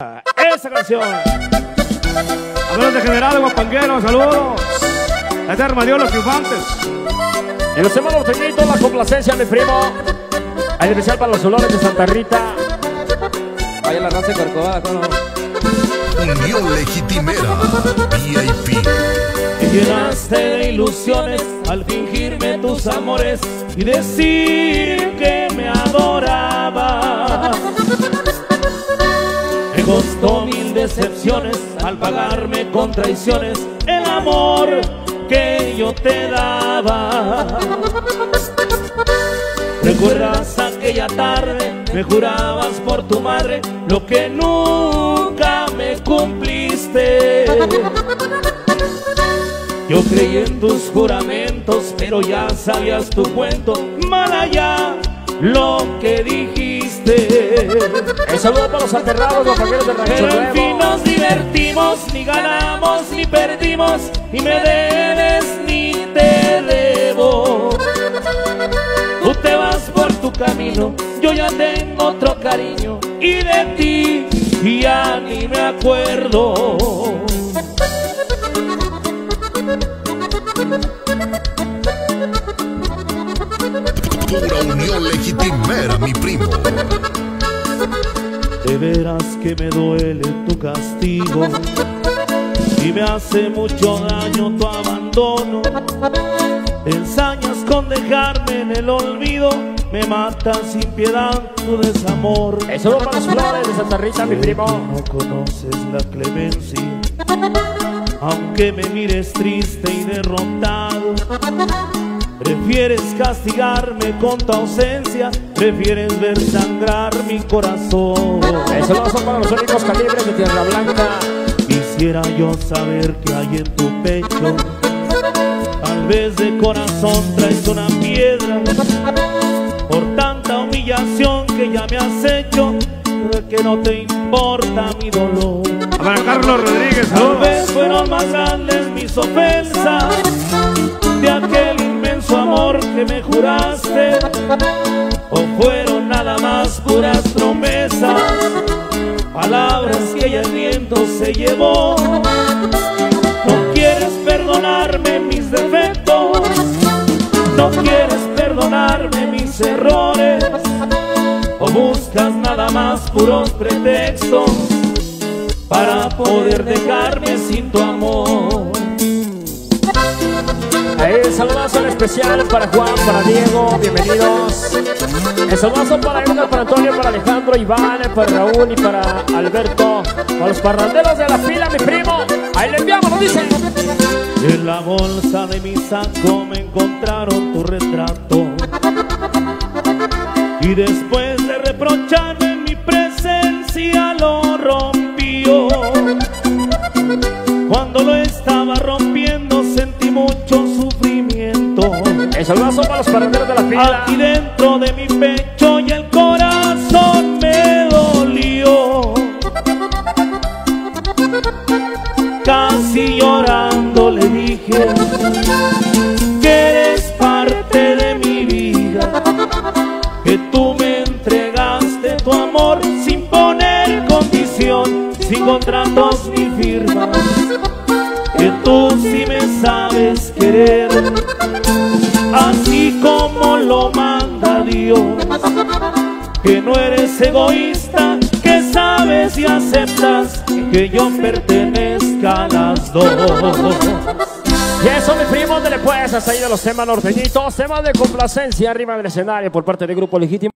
Esa canción. Amigos de General Guapanguero, saludos. Este es Armadillo Los Triunfantes. Y los hermanos norteñitos, la complacencia, mi primo. Hay especial para los olores de Santa Rita. Vaya la raza de Corcovada, ¿cómo no? Unión Legitimera VIP. Me llenaste de ilusiones al fingirme tus amores y decir que me adoraba. Al pagarme con traiciones el amor que yo te daba. ¿Recuerdas aquella tarde? Me jurabas por tu madre lo que nunca me cumpliste. Yo creí en tus juramentos, pero ya sabías tu cuento, mal allá lo que dijiste. El saludo para los aterrados, los familiares de Pero en fin nos divertimos, ni ganamos ni perdimos, ni me debes ni te debo. Tú te vas por tu camino, yo ya tengo otro cariño y de ti ya ni me acuerdo. De veras que me duele tu castigo y me hace mucho daño tu abandono. Ensañas con dejarme en el olvido, me matas sin piedad tu desamor. El saludo para los flores de Santa Rita, mi primo. No conoces la clemencia, aunque me mires triste y derrotado. Prefieres castigarme con tu ausencia, prefieres ver sangrar mi corazón. El saludo son para los únicos calibres de Tierra Blanca. Quisiera yo saber qué hay en tu pecho. Tal vez de corazón traes una piedra por tanta humillación que ya me has hecho, que no te importa mi dolor. Para Carlos Rodríguez, Tal vez fueron más grandes mis ofensas de aquel inmenso amor que me juraste, o fueron nada más puras promesas, palabras que ya el viento se llevó. No quieres perdonarme mis defectos, no quieres perdonarme mis errores, o buscas nada más puros pretextos para poder dejarme sin tu amor. El saludazo en especial para Juan, para Diego, bienvenidos. El saludazo para Edgar, para Antonio, para Alejandro, Iván, para Raúl y para Alberto. Para los parranderos de la fila, mi primo. Ahí le enviamos, nos dicen. En la bolsa de mi saco me encontraron tu retrato. Y después de reprocharme en mi presencia los parranderos de la fila. Aquí dentro de mi pecho y el corazón me dolió. Casi llorando le dije que eres parte de mi vida, que tú me entregaste tu amor sin poner condición, sin contratos ni firmas, que tú sí me sabes querer lo manda Dios. Que no eres egoísta, que sabes y aceptas que yo pertenezca a las dos. Y eso, mi primo, donde le puedes hasta ahí de los temas norteñitos, temas de complacencia arriba del escenario por parte del Grupo Legítimo.